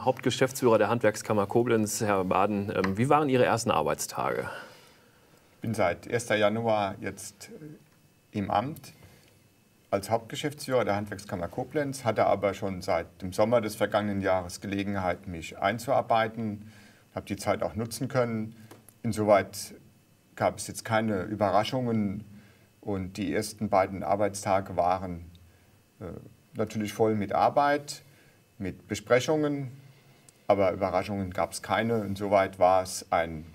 Hauptgeschäftsführer der Handwerkskammer Koblenz, Herr Baden. Ähm, wie waren Ihre ersten Arbeitstage? Ich bin seit 1. Januar jetzt äh, im Amt als Hauptgeschäftsführer der Handwerkskammer Koblenz, hatte aber schon seit dem Sommer des vergangenen Jahres Gelegenheit, mich einzuarbeiten, habe die Zeit auch nutzen können. Insoweit gab es jetzt keine Überraschungen und die ersten beiden Arbeitstage waren äh, natürlich voll mit Arbeit, mit Besprechungen, aber Überraschungen gab es keine. Insoweit war es ein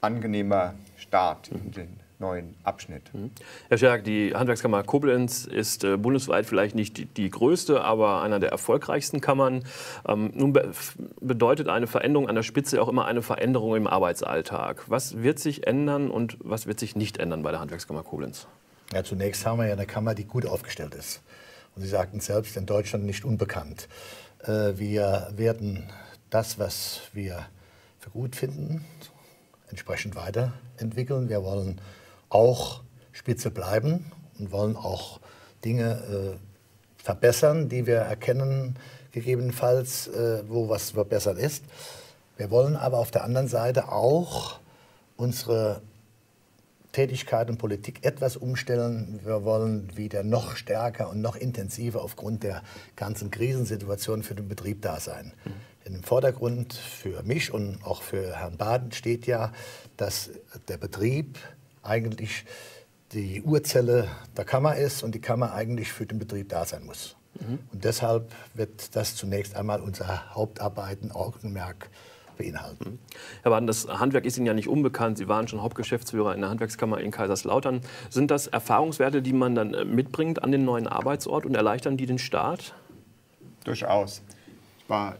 angenehmer Start in den neuen Abschnitt. Mhm. Herr Scherk, die Handwerkskammer Koblenz ist äh, bundesweit vielleicht nicht die, die, größte, aber einer der erfolgreichsten Kammern. Ähm, nun be bedeutet eine Veränderung an der Spitze auch immer eine Veränderung im Arbeitsalltag. Was wird sich ändern und was wird sich nicht ändern bei der Handwerkskammer Koblenz? Ja, zunächst haben wir ja eine Kammer, die gut aufgestellt ist. Und Sie sagten selbst, in Deutschland nicht unbekannt. Äh, wir werden das, was wir für gut finden, entsprechend weiterentwickeln. Wir wollen auch spitze bleiben und wollen auch Dinge äh, verbessern, die wir erkennen, gegebenenfalls, äh, wo was verbessern ist. Wir wollen aber auf der anderen Seite auch unsere Tätigkeit und Politik etwas umstellen. Wir wollen wieder noch stärker und noch intensiver aufgrund der ganzen Krisensituation für den Betrieb da sein. Im Vordergrund für mich und auch für Herrn Baden steht ja, dass der Betrieb eigentlich die Urzelle der Kammer ist und die Kammer eigentlich für den Betrieb da sein muss. Mhm. Und deshalb wird das zunächst einmal unser Hauptarbeiten, Augenmerk beinhalten. Mhm. Herr Baden, das Handwerk ist Ihnen ja nicht unbekannt. Sie waren schon Hauptgeschäftsführer in der Handwerkskammer in Kaiserslautern. Sind das Erfahrungswerte, die man dann äh, mitbringt an den neuen Arbeitsort und erleichtern die den Start? Durchaus. War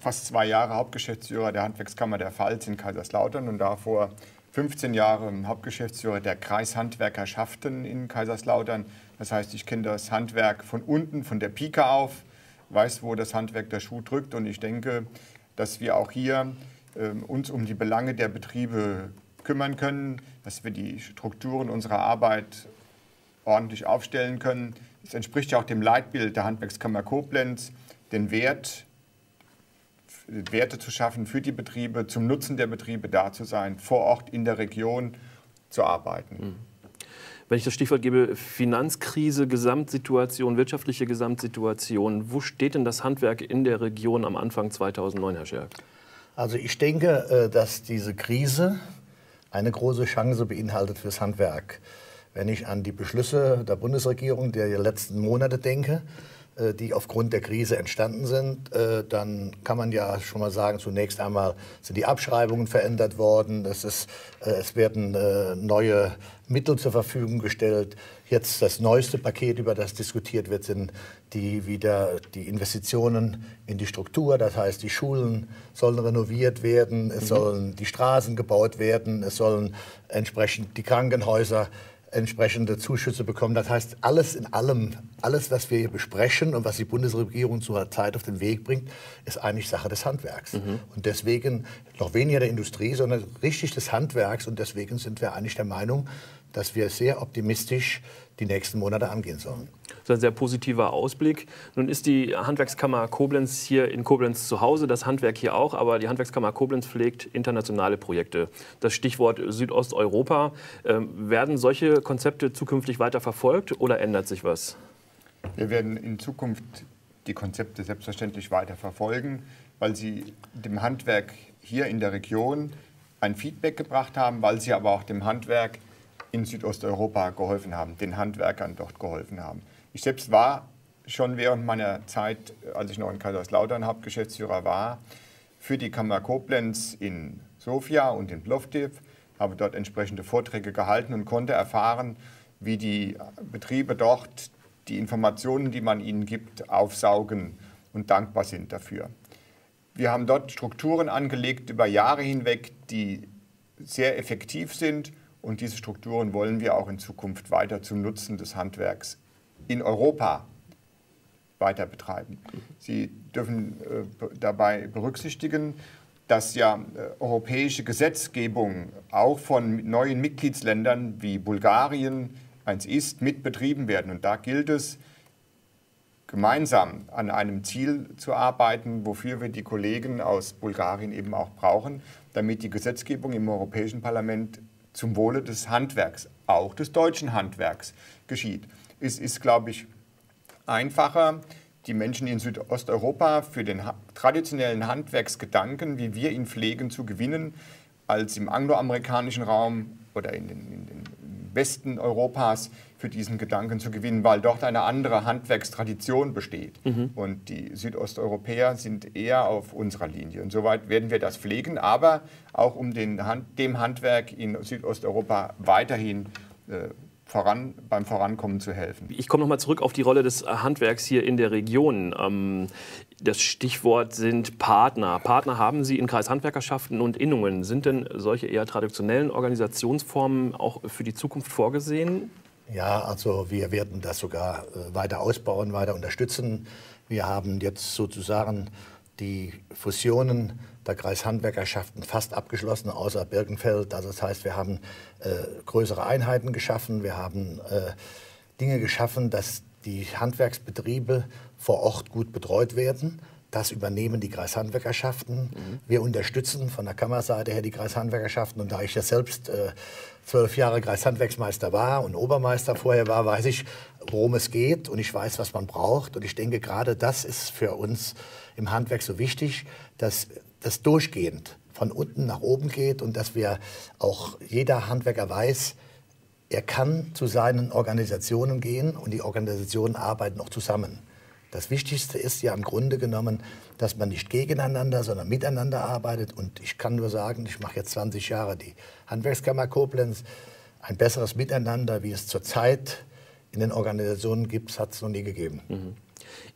fast zwei Jahre Hauptgeschäftsführer der Handwerkskammer der Pfalz in Kaiserslautern und davor 15 Jahre Hauptgeschäftsführer der Kreishandwerkerschaften in Kaiserslautern. Das heißt, ich kenne das Handwerk von unten, von der Pike auf, weiß, wo das Handwerk der Schuh drückt. Und ich denke, dass wir auch hier äh, uns um die Belange der Betriebe kümmern können, dass wir die Strukturen unserer Arbeit ordentlich aufstellen können. Es entspricht ja auch dem Leitbild der Handwerkskammer Koblenz, den Wert Werte zu schaffen für die Betriebe, zum Nutzen der Betriebe da zu sein, vor Ort in der Region zu arbeiten. Mhm. Wenn ich das Stichwort gebe, Finanzkrise, Gesamtsituation, wirtschaftliche Gesamtsituation, wo steht denn das Handwerk in der Region am Anfang 2009, Herr Scherk? Also ich denke, äh, dass diese Krise eine große Chance beinhaltet fürs Handwerk. Wenn ich an die Beschlüsse der Bundesregierung der letzten Monate denke, die aufgrund der Krise entstanden sind, äh, dann kann man ja schon mal sagen, zunächst einmal sind die Abschreibungen verändert worden, es, ist, äh, es werden neue Mittel zur Verfügung gestellt. Jetzt das neueste Paket, über das diskutiert wird, sind die wieder die Investitionen in die Struktur. Das heißt, die Schulen sollen renoviert werden, es mhm. sollen die Straßen gebaut werden, es sollen entsprechend die Krankenhäuser entsprechende Zuschüsse bekommen. Das heißt, alles in allem, alles, was wir hier besprechen und was die Bundesregierung zur Zeit auf den Weg bringt, ist eigentlich Sache des Handwerks. Mhm. Und deswegen noch weniger der Industrie, sondern richtig des Handwerks. Und deswegen sind wir eigentlich der Meinung, dass wir sehr optimistisch die nächsten Monate angehen sollen. Das ist ein sehr positiver Ausblick. Nun ist die Handwerkskammer Koblenz hier in Koblenz zu Hause, das Handwerk hier auch, aber die Handwerkskammer Koblenz pflegt internationale Projekte. Das Stichwort Südosteuropa. Ähm, werden solche Konzepte zukünftig weiter verfolgt oder ändert sich was? Wir werden in Zukunft die Konzepte selbstverständlich weiter verfolgen, weil sie dem Handwerk hier in der Region ein Feedback gebracht haben, weil sie aber auch dem Handwerk in Südosteuropa geholfen haben, den Handwerkern dort geholfen haben. Ich selbst war schon während meiner Zeit, als ich noch in Kaiserslautern Hauptgeschäftsführer war, für die Kammer Koblenz in Sofia und in Plovdiv, habe dort entsprechende Vorträge gehalten und konnte erfahren, wie die Betriebe dort die Informationen, die man ihnen gibt, aufsaugen und dankbar sind dafür. Wir haben dort Strukturen angelegt über Jahre hinweg, die sehr effektiv sind und diese Strukturen wollen wir auch in Zukunft weiter zum Nutzen des Handwerks in Europa weiter betreiben. Sie dürfen äh, dabei berücksichtigen, dass ja äh, europäische Gesetzgebung auch von neuen Mitgliedsländern wie Bulgarien eins ist, mitbetrieben werden. Und da gilt es, gemeinsam an einem Ziel zu arbeiten, wofür wir die Kollegen aus Bulgarien eben auch brauchen, damit die Gesetzgebung im Europäischen Parlament zum Wohle des Handwerks, auch des deutschen Handwerks, geschieht. Es ist, glaube ich, einfacher, die Menschen in Südosteuropa für den traditionellen Handwerksgedanken, wie wir ihn pflegen, zu gewinnen, als im angloamerikanischen Raum oder in den, in den Westen Europas für diesen Gedanken zu gewinnen, weil dort eine andere Handwerkstradition besteht. Mhm. Und die Südosteuropäer sind eher auf unserer Linie. Und soweit werden wir das pflegen, aber auch um Hand, dem Handwerk in Südosteuropa weiterhin äh, voran, beim Vorankommen zu helfen. Ich komme nochmal zurück auf die Rolle des Handwerks hier in der Region. Ähm, das Stichwort sind Partner. Partner haben Sie in Kreishandwerkerschaften und Innungen. Sind denn solche eher traditionellen Organisationsformen auch für die Zukunft vorgesehen? Ja, also wir werden das sogar äh, weiter ausbauen, weiter unterstützen. Wir haben jetzt sozusagen die Fusionen der Kreishandwerkerschaften fast abgeschlossen, außer Birkenfeld. Also das heißt, wir haben äh, größere Einheiten geschaffen, wir haben äh, Dinge geschaffen, dass die Handwerksbetriebe vor Ort gut betreut werden. Das übernehmen die Kreishandwerkerschaften. Mhm. Wir unterstützen von der Kammerseite her die Kreishandwerkerschaften. Und da ich ja selbst äh, zwölf Jahre Kreishandwerksmeister war und Obermeister vorher war, weiß ich, worum es geht und ich weiß, was man braucht. Und ich denke, gerade das ist für uns im Handwerk so wichtig, dass das durchgehend von unten nach oben geht und dass wir auch jeder Handwerker weiß, er kann zu seinen Organisationen gehen und die Organisationen arbeiten auch zusammen. Das Wichtigste ist ja im Grunde genommen, dass man nicht gegeneinander, sondern miteinander arbeitet. Und ich kann nur sagen, ich mache jetzt 20 Jahre die Handwerkskammer Koblenz. Ein besseres Miteinander, wie es zurzeit in den Organisationen gibt, hat es noch nie gegeben. Mhm.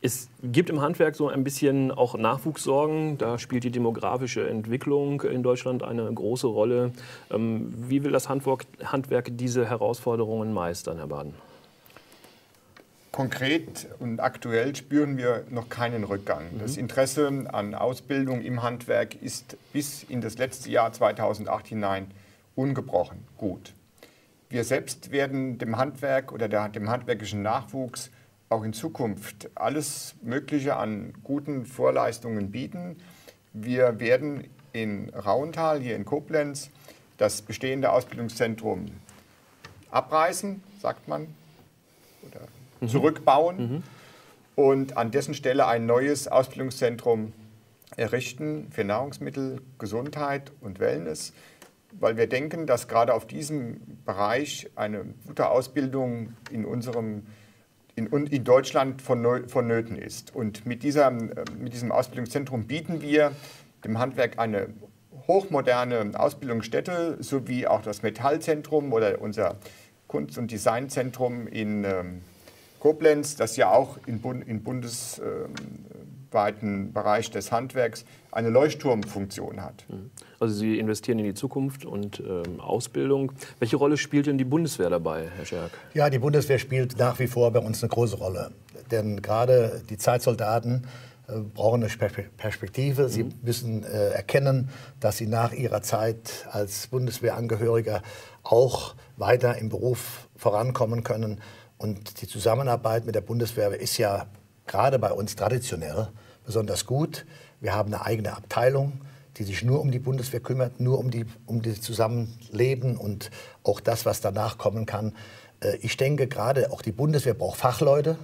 Es gibt im Handwerk so ein bisschen auch Nachwuchssorgen. Da spielt die demografische Entwicklung in Deutschland eine große Rolle. Ähm, wie will das Handwerk, diese Herausforderungen meistern, Herr Baden? Konkret und aktuell spüren wir noch keinen Rückgang. Mhm. Das Interesse an Ausbildung im Handwerk ist bis in das letzte Jahr 2008 hinein ungebrochen gut. Wir selbst werden dem Handwerk oder der, dem handwerklichen Nachwuchs auch in Zukunft alles Mögliche an guten Vorleistungen bieten. Wir werden in Rauental, hier in Koblenz, das bestehende Ausbildungszentrum abreißen, sagt man, oder mhm. zurückbauen mhm. und an dessen Stelle ein neues Ausbildungszentrum errichten für Nahrungsmittel, Gesundheit und Wellness, weil wir denken, dass gerade auf diesem Bereich eine gute Ausbildung in unserem in, in Deutschland vonnöten ist. Und mit, dieser, mit diesem Ausbildungszentrum bieten wir dem Handwerk eine hochmoderne Ausbildungsstätte sowie auch das Metallzentrum oder unser Kunst- und Designzentrum in ähm, Koblenz, das ja auch im bundesweiten Bereich des Handwerks eine Leuchtturmfunktion hat. Mhm. Also Sie investieren in die Zukunft und ähm, Ausbildung. Welche Rolle spielt denn die Bundeswehr dabei, Herr Scherk? Ja, die Bundeswehr spielt nach wie vor bei uns eine große Rolle. Denn gerade die Zeitsoldaten äh, brauchen eine Perspektive. Sie mhm. müssen äh, erkennen, dass sie nach ihrer Zeit als Bundeswehrangehöriger auch weiter im Beruf vorankommen können. Und die Zusammenarbeit mit der Bundeswehr ist ja gerade bei uns traditionell besonders gut. Wir haben eine eigene Abteilung die sich nur um die Bundeswehr kümmert, nur um, die, um das Zusammenleben und auch das, was danach kommen kann. Äh, ich denke gerade, auch die Bundeswehr braucht Fachleute.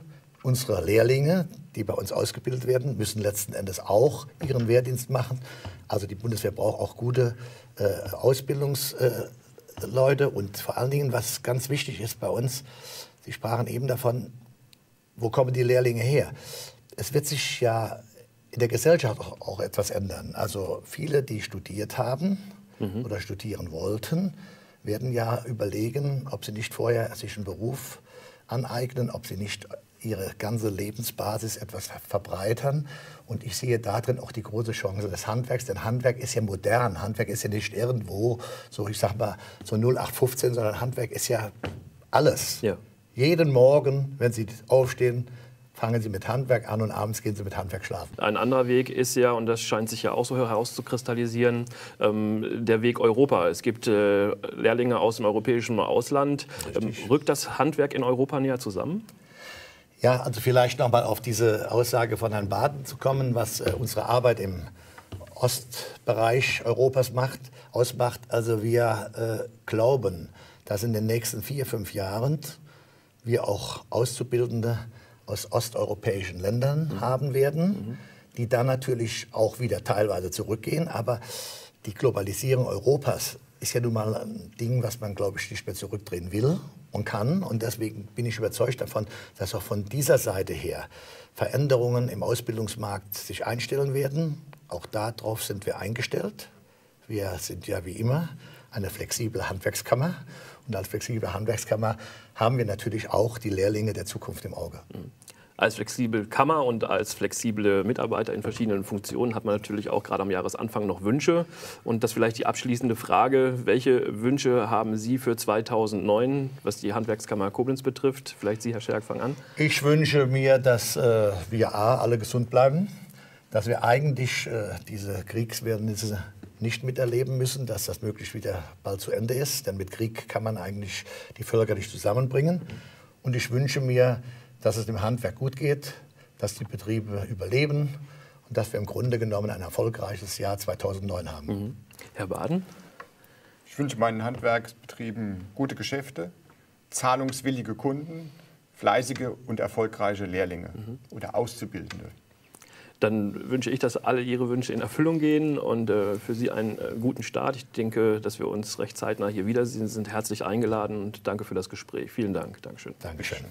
Unsere Lehrlinge, die bei uns ausgebildet werden, müssen letzten Endes auch ihren Wehrdienst machen. Also die Bundeswehr braucht auch gute äh, Ausbildungsleute. Äh, und vor allen Dingen, was ganz wichtig ist bei uns, Sie sprachen eben davon, wo kommen die Lehrlinge her? Es wird sich ja in der Gesellschaft auch, auch etwas ändern. Also viele, die studiert haben mhm. oder studieren wollten, werden ja überlegen, ob sie nicht vorher sich einen Beruf aneignen, ob sie nicht ihre ganze Lebensbasis etwas verbreitern. Und ich sehe darin auch die große Chance des Handwerks, denn Handwerk ist ja modern. Handwerk ist ja nicht irgendwo so, ich sag mal, so 0815, sondern Handwerk ist ja alles. Ja. Jeden Morgen, wenn Sie aufstehen, fangen Sie mit Handwerk an und abends gehen Sie mit Handwerk schlafen. Ein anderer Weg ist ja, und das scheint sich ja auch so herauszukristallisieren, ähm, der Weg Europa. Es gibt äh, Lehrlinge aus dem europäischen Ausland. Ähm, rückt das Handwerk in Europa näher zusammen? Ja, also vielleicht noch mal auf diese Aussage von Herrn Baden zu kommen, was äh, unsere Arbeit im Ostbereich Europas macht, ausmacht. Also wir äh, glauben, dass in den nächsten vier, fünf Jahren wir auch Auszubildende aus osteuropäischen Ländern mhm. haben werden, mhm. die dann natürlich auch wieder teilweise zurückgehen. Aber die Globalisierung Europas ist ja nun mal ein Ding, was man, glaube ich, nicht mehr zurückdrehen will und kann. Und deswegen bin ich überzeugt davon, dass auch von dieser Seite her Veränderungen im Ausbildungsmarkt sich einstellen werden. Auch darauf sind wir eingestellt. Wir sind ja wie immer eine flexible Handwerkskammer. Und als flexible Handwerkskammer haben wir natürlich auch die Lehrlinge der Zukunft im Auge. Mhm. Als flexible Kammer und als flexible Mitarbeiter in verschiedenen Funktionen hat man natürlich auch gerade am Jahresanfang noch Wünsche. Und das vielleicht die abschließende Frage, welche Wünsche haben Sie für 2009, was die Handwerkskammer Koblenz betrifft? Vielleicht Sie, Herr Scherk, fangen an. Ich wünsche mir, dass äh, wir A, alle gesund bleiben, dass wir eigentlich äh, diese Kriegswerdnisse nicht miterleben müssen, dass das möglichst wieder bald zu Ende ist. Denn mit Krieg kann man eigentlich die Völker nicht zusammenbringen. Und ich wünsche mir, dass es dem Handwerk gut geht, dass die Betriebe überleben und dass wir im Grunde genommen ein erfolgreiches Jahr 2009 haben. Mhm. Herr Baden? Ich wünsche meinen Handwerksbetrieben gute Geschäfte, zahlungswillige Kunden, fleißige und erfolgreiche Lehrlinge mhm. oder Auszubildende dann wünsche ich, dass alle Ihre Wünsche in Erfüllung gehen und äh, für Sie einen äh, guten Start. Ich denke, dass wir uns recht zeitnah hier wiedersehen. Sie sind herzlich eingeladen und danke für das Gespräch. Vielen Dank. Dankeschön. Dankeschön.